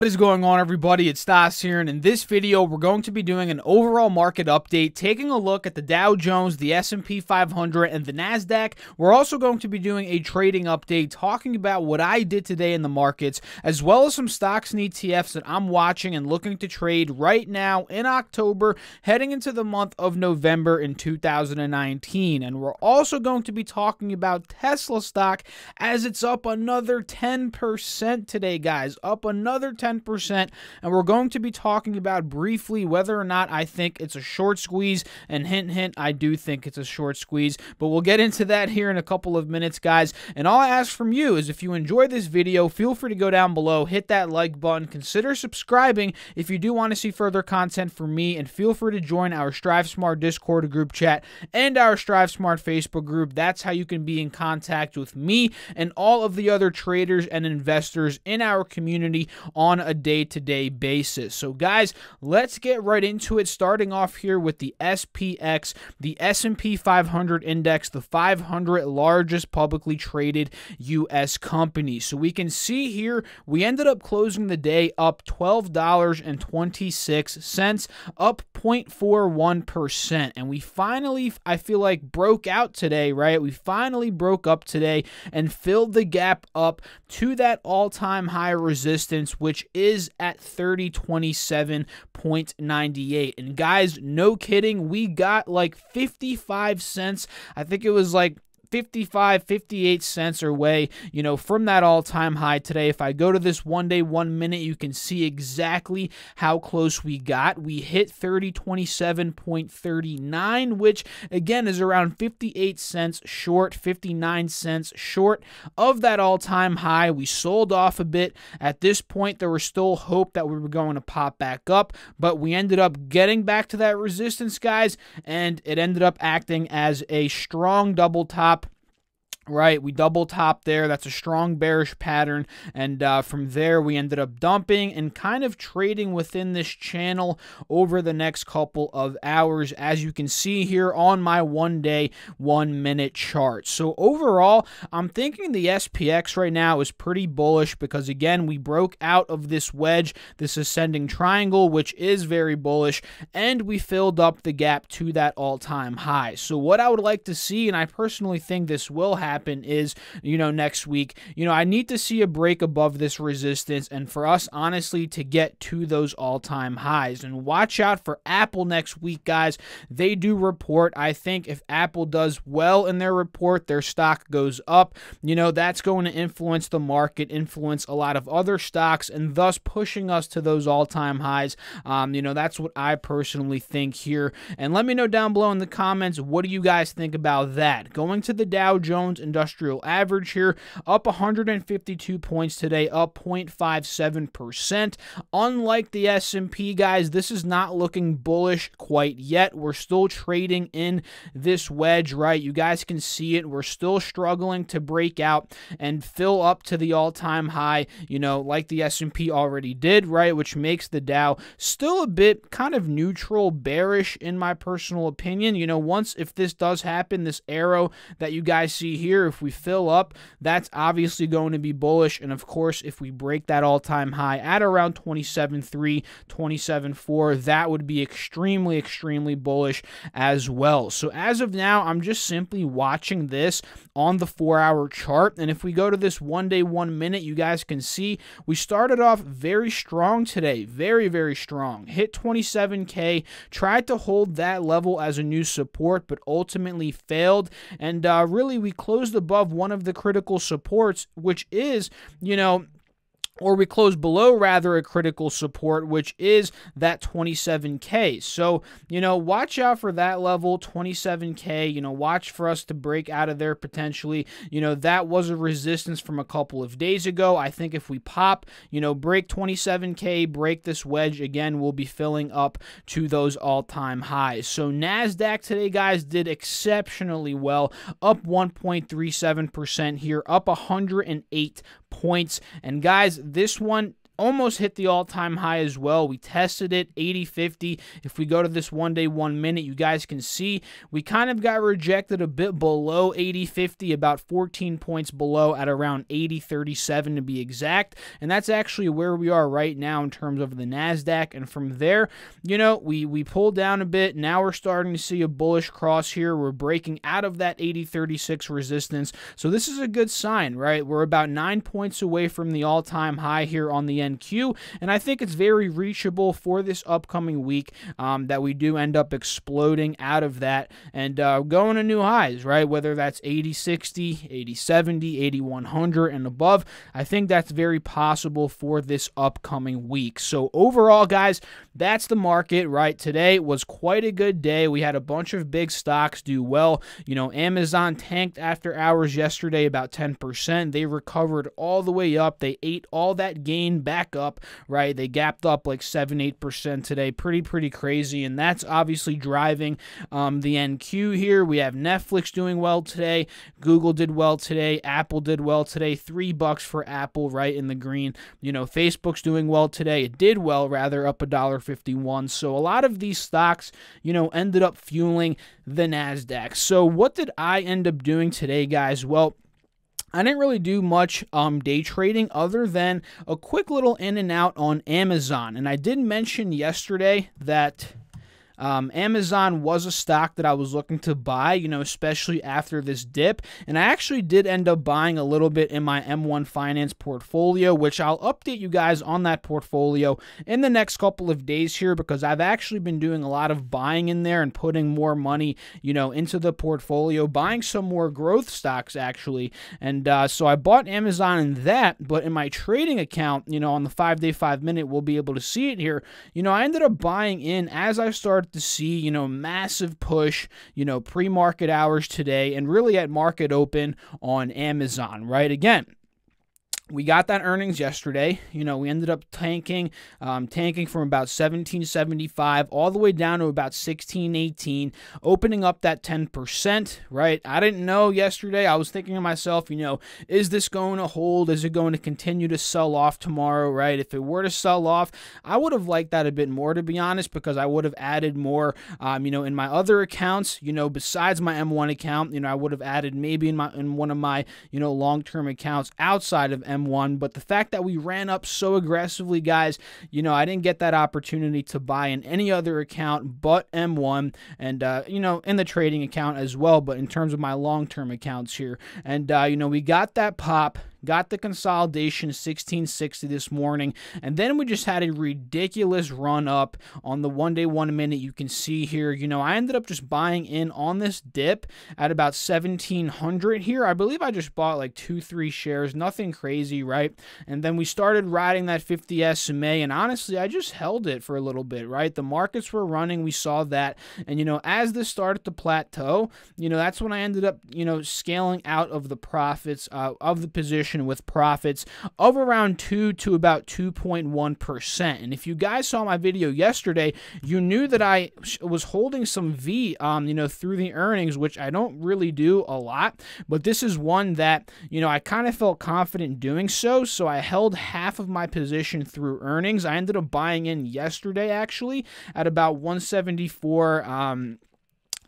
What is going on everybody? It's Stas here and in this video we're going to be doing an overall market update taking a look at the Dow Jones, the S&P 500 and the Nasdaq. We're also going to be doing a trading update talking about what I did today in the markets as well as some stocks and ETFs that I'm watching and looking to trade right now in October heading into the month of November in 2019 and we're also going to be talking about Tesla stock as it's up another 10% today guys, up another 10 10%. And we're going to be talking about briefly whether or not I think it's a short squeeze. And hint, hint, I do think it's a short squeeze. But we'll get into that here in a couple of minutes, guys. And all I ask from you is if you enjoy this video, feel free to go down below, hit that like button, consider subscribing if you do want to see further content from me, and feel free to join our Strive Smart Discord group chat and our Strive Smart Facebook group. That's how you can be in contact with me and all of the other traders and investors in our community on on a day to day basis. So, guys, let's get right into it. Starting off here with the SPX, the S&P 500 index, the 500 largest publicly traded U.S. companies. So we can see here we ended up closing the day up $12.26, up 0.41%. And we finally, I feel like, broke out today, right? We finally broke up today and filled the gap up to that all time high resistance, which is at 3027.98. And guys, no kidding, we got like 55 cents. I think it was like 55, 58 cents away, you know, from that all time high today. If I go to this one day, one minute, you can see exactly how close we got. We hit 3027.39, which again is around 58 cents short, 59 cents short of that all time high. We sold off a bit. At this point, there was still hope that we were going to pop back up, but we ended up getting back to that resistance, guys, and it ended up acting as a strong double top right? We double top there. That's a strong bearish pattern. And uh, from there, we ended up dumping and kind of trading within this channel over the next couple of hours, as you can see here on my one day, one minute chart. So overall, I'm thinking the SPX right now is pretty bullish because, again, we broke out of this wedge, this ascending triangle, which is very bullish, and we filled up the gap to that all time high. So, what I would like to see, and I personally think this will happen happen is, you know, next week, you know, I need to see a break above this resistance and for us, honestly, to get to those all time highs. And watch out for Apple next week, guys. They do report. I think if Apple does well in their report, their stock goes up. You know, that's going to influence the market, influence a lot of other stocks, and thus pushing us to those all time highs. Um, you know, that's what I personally think here. And let me know down below in the comments what do you guys think about that? Going to the Dow Jones industrial average here, up 152 points today, up 0.57%. Unlike the S&P, guys, this is not looking bullish quite yet. We're still trading in this wedge, right? You guys can see it. We're still struggling to break out and fill up to the all-time high, you know, like the S&P already did, right? Which makes the Dow still a bit kind of neutral, bearish in my personal opinion. You know, once if this does happen, this arrow that you guys see here here, if we fill up, that's obviously going to be bullish. And of course, if we break that all time high at around 27.3, 27.4, that would be extremely, extremely bullish as well. So as of now, I'm just simply watching this on the four hour chart. And if we go to this one day, one minute, you guys can see we started off very strong today. Very, very strong. Hit 27K, tried to hold that level as a new support, but ultimately failed. And uh, really, we closed closed above one of the critical supports, which is, you know, or we close below rather a critical support which is that 27k so you know watch out for that level 27k you know watch for us to break out of there potentially. You know that was a resistance from a couple of days ago. I think if we pop you know break 27k break this wedge again we'll be filling up to those all-time highs. So nasdaq today guys did exceptionally well up 1.37% here up 108 points. And guys this one almost hit the all-time high as well. We tested it 80-50. If we go to this one day, one minute, you guys can see we kind of got rejected a bit below 80-50, about 14 points below at around 80-37 to be exact. And that's actually where we are right now in terms of the NASDAQ. And from there, you know, we, we pulled down a bit. Now we're starting to see a bullish cross here. We're breaking out of that 80-36 resistance. So this is a good sign, right? We're about nine points away from the all-time high here on the And I think it's very reachable for this upcoming week um, that we do end up exploding out of that and uh, going to new highs, right? Whether that's 80 60, 80 70, 80 100, and above. I think that's very possible for this upcoming week. So, overall, guys, that's the market, right? Today was quite a good day. We had a bunch of big stocks do well. You know, Amazon tanked after hours yesterday about 10%. They recovered all the way up. They ate all that gain back up, right? They gapped up like 7 8% today. Pretty, pretty crazy. And that's obviously driving um, the NQ here. We have Netflix doing well today. Google did well today. Apple did well today. Three bucks for Apple, right in the green. You know, Facebook's doing well today. It did well, rather, up a dollar 51. So a lot of these stocks, you know, ended up fueling the NASDAQ. So what did I end up doing today, guys? Well, I didn't really do much um, day trading other than a quick little in and out on Amazon. And I did mention yesterday that um, Amazon was a stock that I was looking to buy, you know, especially after this dip. And I actually did end up buying a little bit in my M1 Finance portfolio, which I'll update you guys on that portfolio in the next couple of days here because I've actually been doing a lot of buying in there and putting more money, you know, into the portfolio, buying some more growth stocks actually. And uh, so I bought Amazon in that, but in my trading account, you know, on the five day, five minute, we'll be able to see it here. You know, I ended up buying in as I started to see, you know, massive push, you know, pre market hours today and really at market open on Amazon, right? Again, we got that earnings yesterday. You know, we ended up tanking, um, tanking from about 1775 all the way down to about 1618, opening up that 10%, right? I didn't know yesterday. I was thinking to myself, you know, is this going to hold? Is it going to continue to sell off tomorrow, right? If it were to sell off, I would have liked that a bit more, to be honest, because I would have added more, um, you know, in my other accounts, you know, besides my M1 account, you know, I would have added maybe in my, in one of my, you know, long-term accounts outside of M1 M1. But the fact that we ran up so aggressively, guys, you know, I didn't get that opportunity to buy in any other account but M1 and, uh, you know, in the trading account as well. But in terms of my long term accounts here, and, uh, you know, we got that pop got the consolidation 1660 this morning, and then we just had a ridiculous run up on the one day, one minute. You can see here, you know, I ended up just buying in on this dip at about 1700 here. I believe I just bought like two, three shares, nothing crazy, right? And then we started riding that 50 SMA, and honestly, I just held it for a little bit, right? The markets were running, we saw that, and you know, as this started to plateau, you know, that's when I ended up, you know, scaling out of the profits uh, of the position with profits of around 2 to about 2.1%. And if you guys saw my video yesterday, you knew that I was holding some V, um, you know, through the earnings, which I don't really do a lot, but this is one that, you know, I kind of felt confident doing so. So I held half of my position through earnings. I ended up buying in yesterday actually at about 174. Um,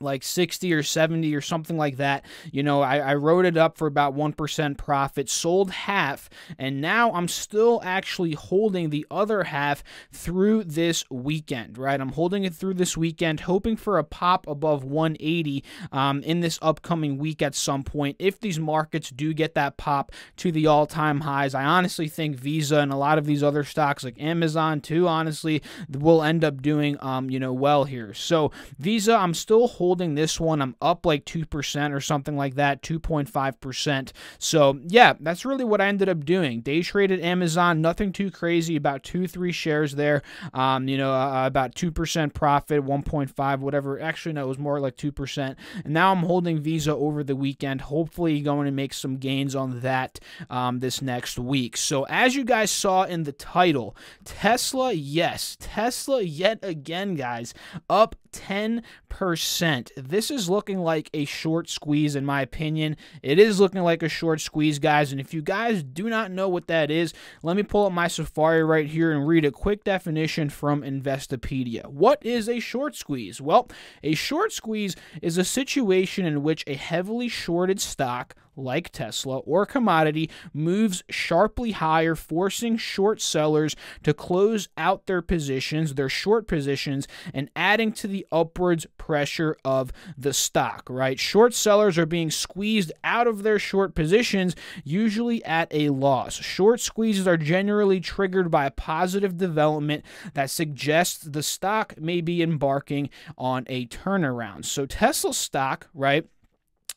like 60 or 70 or something like that. You know, I, I rode it up for about 1% profit, sold half, and now I'm still actually holding the other half through this weekend, right? I'm holding it through this weekend, hoping for a pop above 180 um, in this upcoming week at some point. If these markets do get that pop to the all time highs, I honestly think Visa and a lot of these other stocks like Amazon, too, honestly, will end up doing, um, you know, well here. So, Visa, I'm still holding holding this one. I'm up like 2% or something like that, 2.5%. So, yeah, that's really what I ended up doing. Day traded Amazon, nothing too crazy, about two, three shares there. Um, you know, uh, about 2% profit, 1.5, whatever. Actually, no, it was more like 2%. And now I'm holding Visa over the weekend, hopefully going to make some gains on that um, this next week. So, as you guys saw in the title, Tesla, yes, Tesla yet again, guys, up 10%. This is looking like a short squeeze, in my opinion. It is looking like a short squeeze, guys. And if you guys do not know what that is, let me pull up my Safari right here and read a quick definition from Investopedia. What is a short squeeze? Well, a short squeeze is a situation in which a heavily shorted stock like Tesla or commodity, moves sharply higher, forcing short sellers to close out their positions, their short positions, and adding to the upwards pressure of the stock, right? Short sellers are being squeezed out of their short positions, usually at a loss. Short squeezes are generally triggered by a positive development that suggests the stock may be embarking on a turnaround. So Tesla stock, right?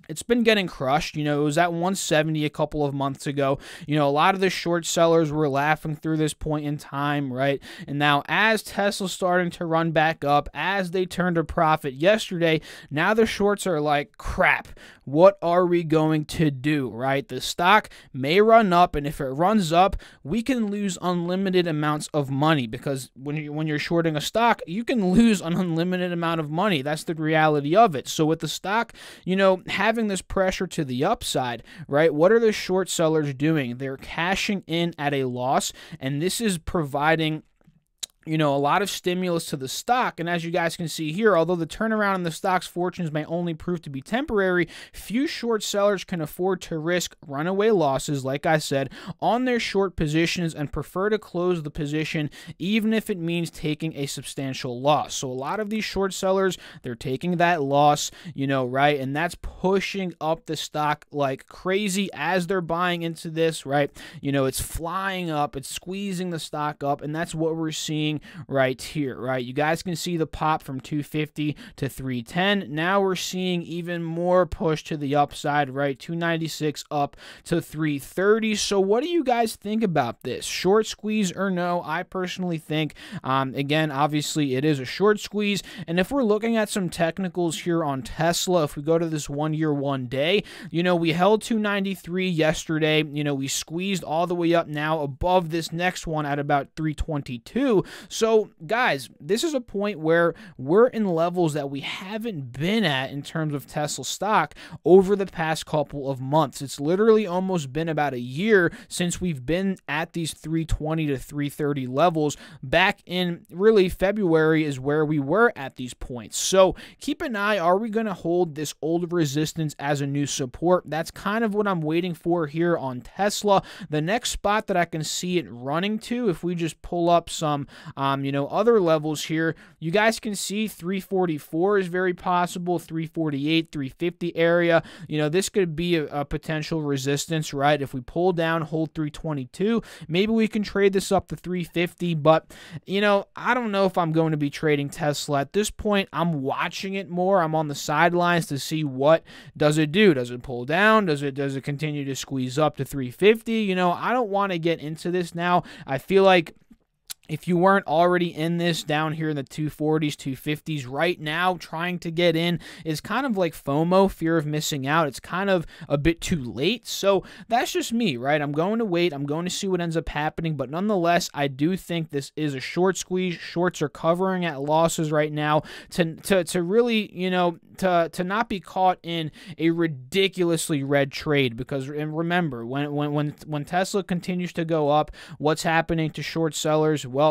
It's been getting crushed. You know, it was at 170 a couple of months ago. You know, a lot of the short sellers were laughing through this point in time, right? And now, as Tesla's starting to run back up, as they turned a profit yesterday, now the shorts are like, crap, what are we going to do, right? The stock may run up, and if it runs up, we can lose unlimited amounts of money because when, you, when you're shorting a stock, you can lose an unlimited amount of money. That's the reality of it. So, with the stock, you know, having having this pressure to the upside, right? What are the short sellers doing? They're cashing in at a loss, and this is providing you know, a lot of stimulus to the stock. And as you guys can see here, although the turnaround in the stock's fortunes may only prove to be temporary, few short sellers can afford to risk runaway losses, like I said, on their short positions and prefer to close the position even if it means taking a substantial loss. So a lot of these short sellers, they're taking that loss, you know, right? And that's pushing up the stock like crazy as they're buying into this, right? You know, it's flying up, it's squeezing the stock up, and that's what we're seeing right here, right? You guys can see the pop from 250 to 310. Now we're seeing even more push to the upside, right? 296 up to 330. So what do you guys think about this? Short squeeze or no? I personally think, um, again, obviously it is a short squeeze. And if we're looking at some technicals here on Tesla, if we go to this one year, one day, you know, we held 293 yesterday. You know, we squeezed all the way up now above this next one at about 322. So, guys, this is a point where we're in levels that we haven't been at in terms of Tesla stock over the past couple of months. It's literally almost been about a year since we've been at these 320 to 330 levels. Back in really February is where we were at these points. So, keep an eye. Are we going to hold this old resistance as a new support? That's kind of what I'm waiting for here on Tesla. The next spot that I can see it running to, if we just pull up some um, you know, other levels here, you guys can see 344 is very possible, 348, 350 area. You know, this could be a, a potential resistance, right? If we pull down, hold 322, maybe we can trade this up to 350. But, you know, I don't know if I'm going to be trading Tesla at this point. I'm watching it more. I'm on the sidelines to see what does it do. Does it pull down? Does it does it continue to squeeze up to 350? You know, I don't want to get into this now. I feel like if you weren't already in this down here in the 240s, 250s right now, trying to get in is kind of like FOMO, fear of missing out. It's kind of a bit too late. So that's just me, right? I'm going to wait. I'm going to see what ends up happening. But nonetheless, I do think this is a short squeeze. Shorts are covering at losses right now to, to, to really, you know, to, to not be caught in a ridiculously red trade. Because and remember, when, when, when, when Tesla continues to go up, what's happening to short sellers? Well,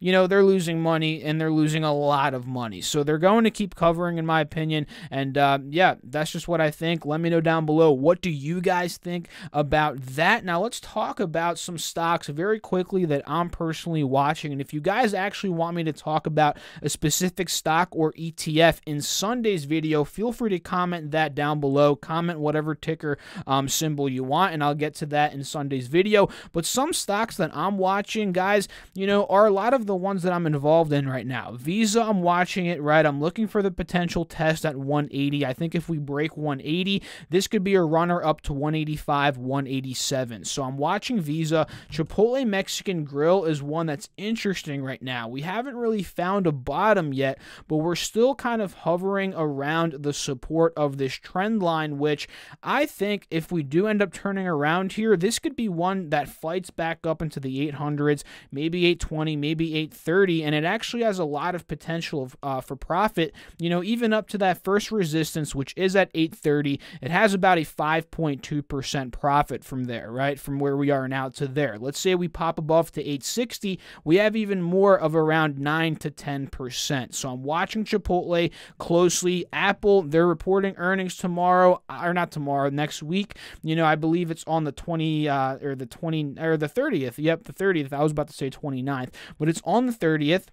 you know, they're losing money and they're losing a lot of money. So they're going to keep covering, in my opinion. And uh, yeah, that's just what I think. Let me know down below. What do you guys think about that? Now, let's talk about some stocks very quickly that I'm personally watching. And if you guys actually want me to talk about a specific stock or ETF in Sunday's video, feel free to comment that down below. Comment whatever ticker um, symbol you want, and I'll get to that in Sunday's video. But some stocks that I'm watching, guys, you know, are a lot of the ones that I'm involved in right now. Visa, I'm watching it, right? I'm looking for the potential test at 180. I think if we break 180, this could be a runner up to 185, 187. So I'm watching Visa. Chipotle Mexican Grill is one that's interesting right now. We haven't really found a bottom yet, but we're still kind of hovering around the support of this trend line, which I think if we do end up turning around here, this could be one that fights back up into the 800s, maybe 820, maybe 830, and it actually has a lot of potential uh, for profit. You know, even up to that first resistance, which is at 830, it has about a 5.2% profit from there, right? From where we are now to there. Let's say we pop above to 860, we have even more of around 9 to 10%. So I'm watching Chipotle closely. Apple, they're reporting earnings tomorrow, or not tomorrow, next week. You know, I believe it's on the 20 uh, or the 20 or the 30th. Yep, the 30th. I was about to say 29th, but it's on the 30th.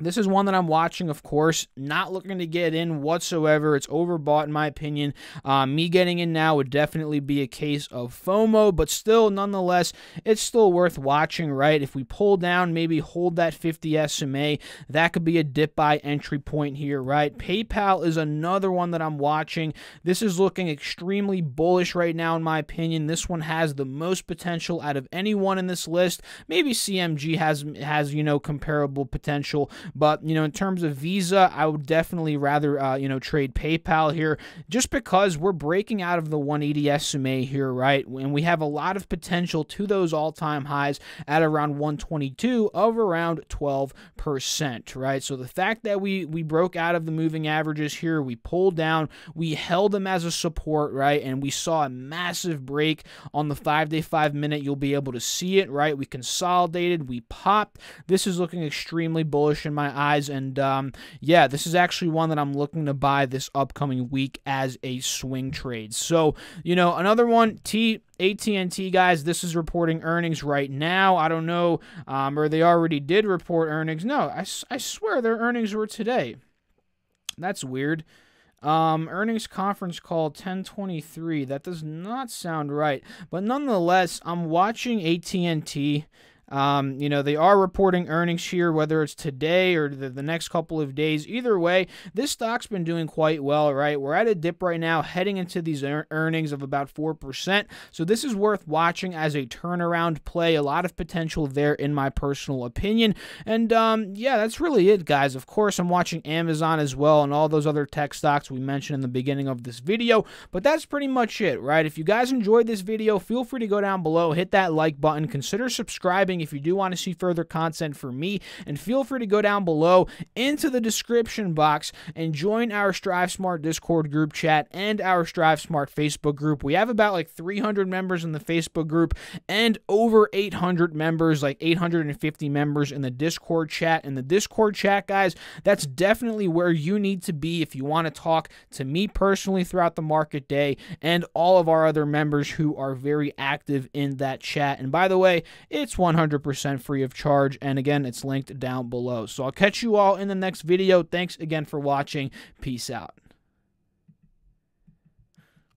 This is one that I'm watching, of course, not looking to get in whatsoever. It's overbought, in my opinion. Uh, me getting in now would definitely be a case of FOMO, but still, nonetheless, it's still worth watching, right? If we pull down, maybe hold that 50 SMA, that could be a dip buy entry point here, right? PayPal is another one that I'm watching. This is looking extremely bullish right now, in my opinion. This one has the most potential out of anyone in this list. Maybe CMG has, has you know, comparable potential but, you know, in terms of Visa, I would definitely rather, uh, you know, trade PayPal here just because we're breaking out of the 180 SMA here, right? And we have a lot of potential to those all time highs at around 122 of around 12%, right? So the fact that we, we broke out of the moving averages here, we pulled down, we held them as a support, right? And we saw a massive break on the five day, five minute. You'll be able to see it, right? We consolidated, we popped. This is looking extremely bullish in my eyes. And um, yeah, this is actually one that I'm looking to buy this upcoming week as a swing trade. So, you know, another one, T. AT&T guys, this is reporting earnings right now. I don't know, um, or they already did report earnings. No, I, I swear their earnings were today. That's weird. Um, earnings conference call 1023. That does not sound right. But nonetheless, I'm watching AT&T um, you know, they are reporting earnings here, whether it's today or the, the next couple of days. Either way, this stock's been doing quite well, right? We're at a dip right now, heading into these earnings of about 4%. So this is worth watching as a turnaround play. A lot of potential there, in my personal opinion. And um, yeah, that's really it, guys. Of course, I'm watching Amazon as well and all those other tech stocks we mentioned in the beginning of this video. But that's pretty much it, right? If you guys enjoyed this video, feel free to go down below, hit that like button, consider subscribing if you do want to see further content from me. And feel free to go down below into the description box and join our Strive Smart Discord group chat and our Strive Smart Facebook group. We have about like 300 members in the Facebook group and over 800 members, like 850 members in the Discord chat. In the Discord chat, guys, that's definitely where you need to be if you want to talk to me personally throughout the market day and all of our other members who are very active in that chat. And by the way, it's 100 100% free of charge. And again, it's linked down below. So I'll catch you all in the next video. Thanks again for watching. Peace out.